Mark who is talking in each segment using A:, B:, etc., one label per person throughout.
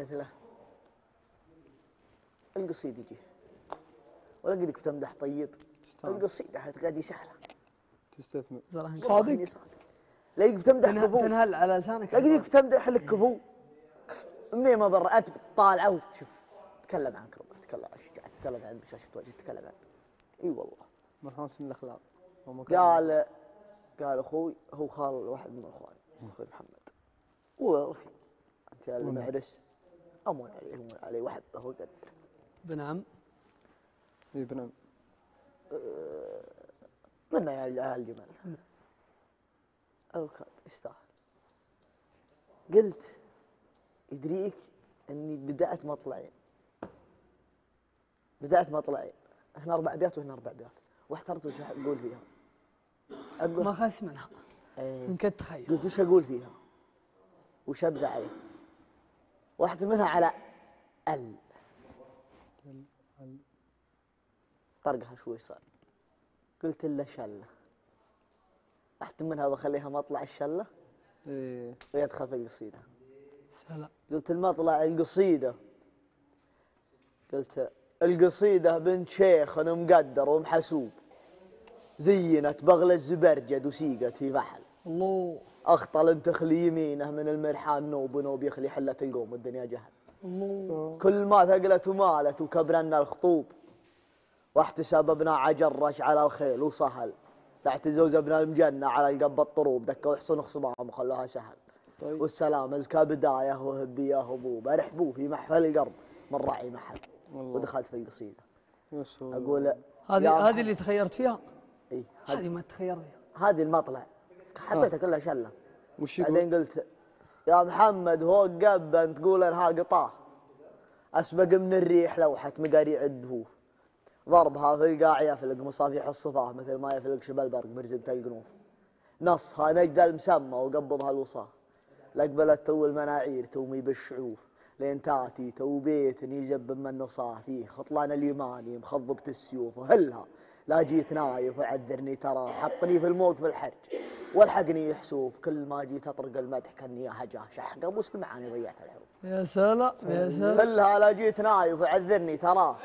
A: مثله. القصيد يجي. ولا قد كنت امدح طيب. القصيد حتى قاعد يسحله
B: تستثمر.
A: صادق. صادق. لا يجي تمدح كفو.
C: تنهل على لسانك
A: لا كنت امدح لك كفو. منين ما برا أنت طالعه وتشوف تكلم عنك ربع تكلم عن الشجاعة تكلم عن بشاشة وجه تكلم عن إي والله.
B: من حسن الأخلاق.
A: قال قال أخوي هو خال واحد من إخواني أخوي محمد. ورفيق أنت يا المعرس امون عليه امون عليه واحبه وقدره
C: بنعم.
B: اي بنعم.
A: منا يا يا الجمال اوكاد يستاهل قلت يدريك إني بدأت مطلعين بدأت مطلعين هنا أربع ابيات وهنا أربع ابيات واحترت وش أقول فيها؟ أقول
C: ما خس منها
A: إيه.
C: يمكن تخيل
A: قلت وش أقول فيها؟ وش أبدأ عليه؟ واحد منها على ال. طرقها شوي صار. قلت الا شلة. احتم منها بخليها مطلع الشلة.
B: إيه.
A: ويدخل في القصيدة.
C: سلام.
A: قلت المطلع القصيدة. قلت القصيدة بنت شيخ مقدر ومحسوب. زينت بغل الزبرجد وسيقت في بحل
C: الله.
A: اخطل تخلي يمينه من المرحان نوب ونوب يخلي حلة القوم الدنيا جهل
C: الله.
A: كل ما ثقلت ومالت وكبرنا الخطوب. واحتسب ابن عجرش على الخيل وسهل تعتزوز ابن المجنة على القب الطروب دكوا وحصن خصمهم وخلوها سهل
B: طيب.
A: والسلام أزكى بداية وهبية هبوب ارحبوه في محفل القرب من راعي محل.
B: والله.
A: ودخلت في القصيدة. أقول
C: هذه هذه. اللي تخيرت فيها؟
A: إيه
C: هذه. ما تخير فيها.
A: هذه المطلع. حطيتها كلها شلة.
B: وش يقول؟
A: بعدين قلت يا محمد هو قبا تقول انها قطاه أسبق من الريح لوحة مقاريع الدهوف ضربها في القاع يفلق مصافيح الصفاه مثل ما يفلق شبل البرق برزقة القنوف نصها نجد المسمى وقبضها الوصاه لقبلت تو المناعير تومي بالشعوف. لين تاتي تو بيت يجب من نصاه فيه. خطلان اليماني مخضبة السيوف وهلها. لا جيت نايف وعذرني ترى. حطني في الموت في الحرج والحقني يحسوف كل ما جيت أطرق المدح كاني هجاه شح قاموس المعاني ضيعت الحروف
C: يا سلام يا سلام
A: كلها لا جيت نايف وعذرني تراه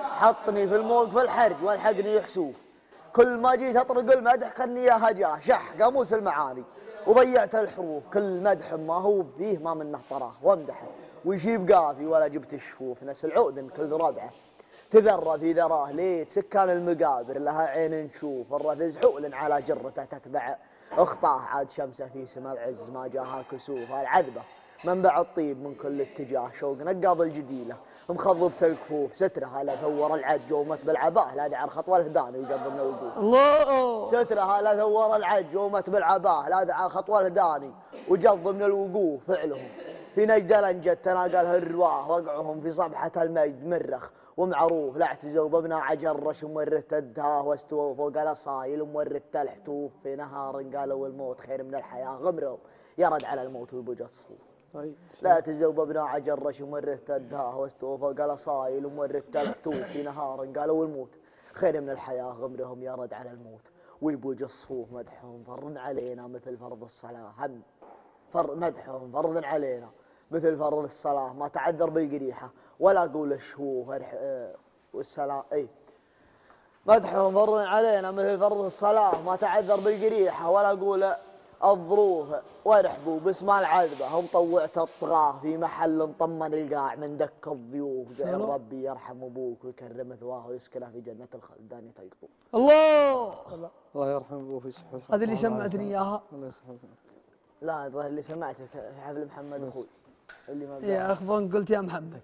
A: حطني في الموت في الحرج والحقني يحسوف كل ما جيت أطرق المدح كاني يا هجاه شح قاموس المعاني وضيعت الحروف كل مدح ما هو فيه ما منه طراه. وامدحه ويجيب قافي ولا جبت الشفوف نسل عود كل ربعه. تذرى في ذراه ليت سكان المقابر لها عين نشوف الرث حول على جرته تتبع اخطاه عاد شمسة في سما العز ما جاها كسوف العذبه منبع الطيب من كل اتجاه شوق نقاض الجديلة. مخضبة الكفوف سترها لا ثور العج ومت بالعباه لا دعر خطوة الهداني وجب من الوقوف
C: الله!
A: سترها لا ثور العج ومت بالعباه لا دعا الخطوة الهداني وجض من الوقوف فعلهم. في نجد الانجد تناقلها الرواه وقعهم في صبحة المجد مرخ ومعروف. لا اعتزوا بابنا عجرش ومرت الدهاه واستووا فوق الأصايل ومرت الحتوف في نهار قالوا الموت خير من الحياة. غمرهم يرد على الموت ويبوج الصفوف
B: طيب
A: لا تزوب ابنا عجرش ومرت الدهاه واستوى فوق الأصايل ومرت الحتوف في نهار قالوا الموت خير من الحياة. غمرهم يرد على الموت ويبوج الصفوف مدحهم فرض علينا مثل فرض الصلاة. هم فر مدحهم فرض علينا. مثل فرض الصلاة ما تعذر بالقريحة ولا قول الشهوف أرح- آه، والسلام اي مدحهم فرض علينا مثل فرض الصلاة ما تعذر بالقريحة ولا قول الظروف وارحبوا باسم العذبة. هم طوعت الطغاة في محل طمن القاع من دك الضيوف. جعل
C: سلام.
A: ربي يرحم أبوك ويكرم مثواه ويسكنه في جنة الخلدان تيقظ.
C: الله!
B: الله يرحم أبوه في صحته
C: هذه اللي سمعتني إياها.
B: الله يسلمك
A: لا الظاهر اللي سمعته في حفل محمد أخوي. اللي ما
C: يا اخبرا قلت يا محمد.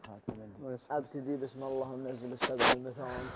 A: أبتدي بسم الله منزل السبع المثاني